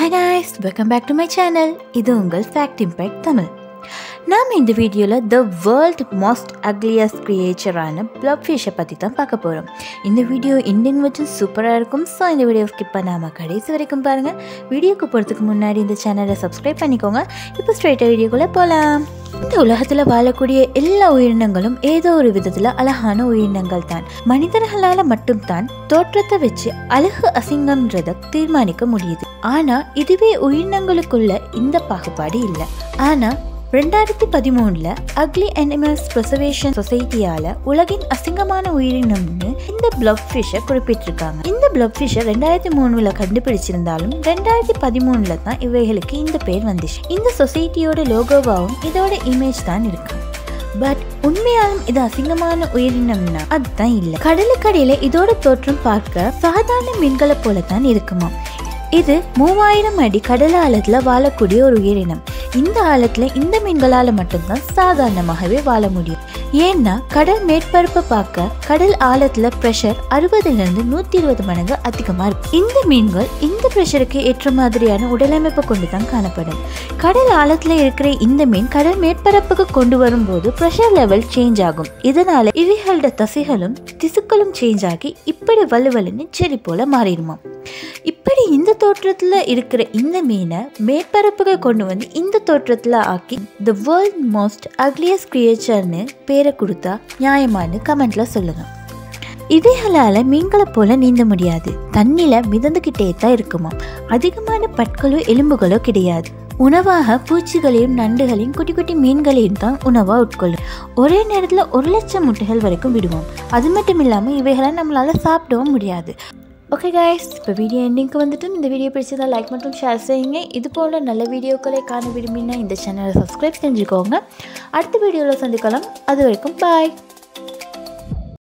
Hi nice welcome back to my channel இது உங்கள் fact impact Tamil. நாம் இந்த வீடியோவில் த வேர்ல்ட் மோஸ்ட் அக்லியஸ்ட் கிரியேச்சரான ப்ளப் ஃபிஷை பற்றி தான் பார்க்க போகிறோம் இந்த வீடியோ இந்தியன் வச்சு சூப்பராக இருக்கும். ஸோ இந்த வீடியோ ஸ்கிப் பண்ணாமல் கடைசி வரைக்கும் பாருங்கள் வீடியோக்கு போகிறதுக்கு முன்னாடி இந்த சேனலை சப்ஸ்கிரைப் பண்ணிக்கோங்க. இப்போ ஸ்ட்ரைட்டாக வீடியோக்குள்ளே போகலாம் இந்த உலகத்தில் வாழக்கூடிய எல்லா உயிரினங்களும் ஏதோ ஒரு விதத்தில் அழகான உயிரினங்கள் தான் மனிதர்களால் மட்டும்தான் தோற்றத்தை வச்சு அழகு அசிங்கம்ன்றத தீர்மானிக்க முடியுது. ஆனா இதுவே உயிரினங்களுக்குள்ள இந்த பாகுபாடு இல்லை. ஆனா ரெண்டாயிரத்தி பதிமூணுல அக்லி அனிமல்ஸ் ப்ரிசர்வேஷன் சொசைட்டியால உலகின் அசிங்கமான உயிரினம்னு இந்த பிளப் ஃபிஷ்ஷை குறிப்பிட்டிருக்காங்க. இந்த பிளப் ஃபிஷ்ஷை ரெண்டாயிரத்தி மூணுல கண்டுபிடிச்சிருந்தாலும் ரெண்டாயிரத்தி பதிமூணுல தான் இவைகளுக்கு இந்த பேர் வந்துச்சு. இந்த சொசைட்டியோட லோகோவாவும் இதோட இமேஜ் தான் இருக்கு. பட் உண்மையாலும் இது அசிங்கமான உயிரினம்னா அதுதான் இல்லை. கடலுக்கடியில இதோட தோற்றம் பார்க்க சாதாரண மீன்களை போல தான் இருக்குமா இது மூவாயிரம் அடி கடல் ஆழத்துல வாழக்கூடிய ஒரு உயிரினம் இந்த ஆழத்துல இந்த மீன்களால மட்டும்தான் சாதாரணமாகவே வாழ முடியும். ஏன்னா கடல் மேற்பரப்பை பார்க்க கடல் ஆழத்துல ப்ரெஷர் அறுபதுல இருந்து நூத்தி இருபது மடங்கு அதிகமா இருக்கும். இந்த மீன்கள் இந்த ப்ரெஷருக்கு ஏற்ற மாதிரியான உடலமைப்பை கொண்டு தான் காணப்படும். கடல் ஆழத்துல இருக்கிற இந்த மீன் கடல் மேற்பரப்புக்கு கொண்டு வரும்போது ப்ரெஷர் லெவல் சேஞ்ச் ஆகும். இதனால இவைகளோட தசைகளும் திசுக்களும் சேஞ்ச் ஆகி இப்படி வலுவலுன்னு செடி போல மாறிடுமா இப்படி தோற்றத்தில் இருக்கிற இந்த மீனை மேற்பரப்புக்கு கொண்டு வந்து இந்த தோற்றத்தில் ஆக்கி த வேர்ல்ட் மோஸ்ட் அக்லியஸ்ட் கிரியேச்சர்னு பேரை கொடுத்தா நியாயமானு கமெண்ட்ல சொல்லுங்க. இவைகளால் மீன்களை போல நீந்த முடியாது. தண்ணியில் மிதந்துக்கிட்டே தான் இருக்குமா அதிகமான பற்களோ எலும்புகளோ கிடையாது. உணவாக பூச்சிகளையும் நண்டுகளையும் குட்டி குட்டி மீன்களையும் தான் உணவாக உட்கொள்ளும். ஒரே நேரத்தில் ஒரு லட்சம் முட்டைகள் வரைக்கும் விடுவோம். அது மட்டும் இல்லாமல் இவைகளை நம்மளால் சாப்பிடவும் முடியாது. ஓகே கைஸ் இப்போ வீடியோ எண்டிங்க்கு வந்துட்டு இந்த வீடியோ பிடிச்சதா லைக் மட்டும் ஷேர் செய்யுங்க. இது போல் நல்ல வீடியோக்களை காண விரும்பினா இந்த சேனலை சப்ஸ்கிரைப் செஞ்சுக்கோங்க. அடுத்த வீடியோவில் சந்திக்கலாம். அது வரைக்கும் பாய்